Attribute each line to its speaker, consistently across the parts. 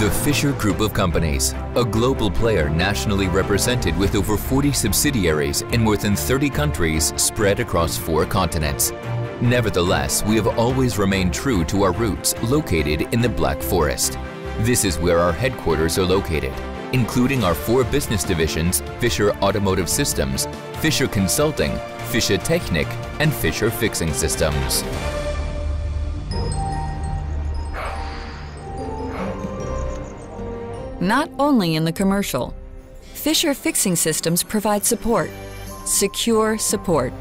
Speaker 1: The Fischer Group of Companies, a global player nationally represented with over 40 subsidiaries in more than 30 countries spread across four continents. Nevertheless, we have always remained true to our roots located in the Black Forest. This is where our headquarters are located, including our four business divisions, Fischer Automotive Systems, Fischer Consulting, Fischer Technik, and Fischer Fixing Systems.
Speaker 2: Not only in the commercial, Fischer Fixing Systems provide support, secure support.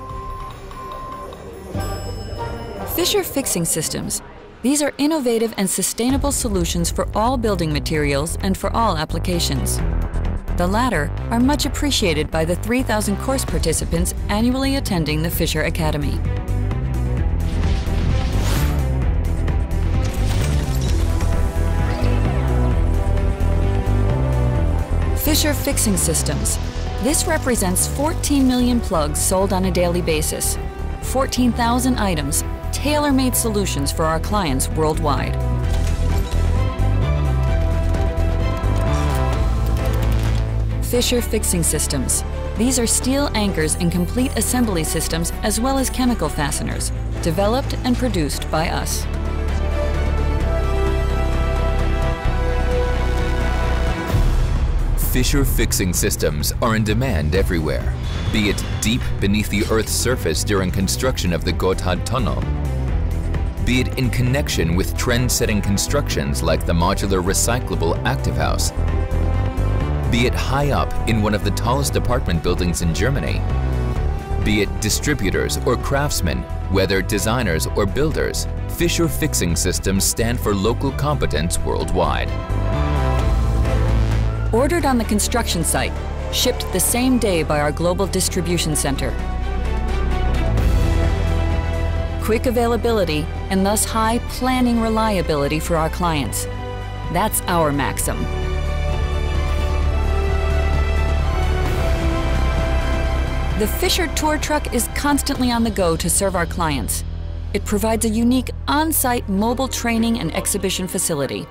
Speaker 2: Fischer Fixing Systems these are innovative and sustainable solutions for all building materials and for all applications. The latter are much appreciated by the 3,000 course participants annually attending the Fischer Academy. Fischer Fixing Systems. This represents 14 million plugs sold on a daily basis, 14,000 items, tailor-made solutions for our clients worldwide. Fischer Fixing Systems. These are steel anchors and complete assembly systems as well as chemical fasteners, developed and produced by us.
Speaker 1: Fischer Fixing Systems are in demand everywhere, be it deep beneath the Earth's surface during construction of the Gotthard Tunnel, be it in connection with trend-setting constructions like the modular recyclable Active House, be it high up in one of the tallest apartment buildings in Germany, be it distributors or craftsmen, whether designers or builders, Fischer Fixing Systems stand for local competence worldwide.
Speaker 2: Ordered on the construction site, shipped the same day by our global distribution center. Quick availability and thus high planning reliability for our clients. That's our maxim. The Fischer Tour Truck is constantly on the go to serve our clients. It provides a unique on-site mobile training and exhibition facility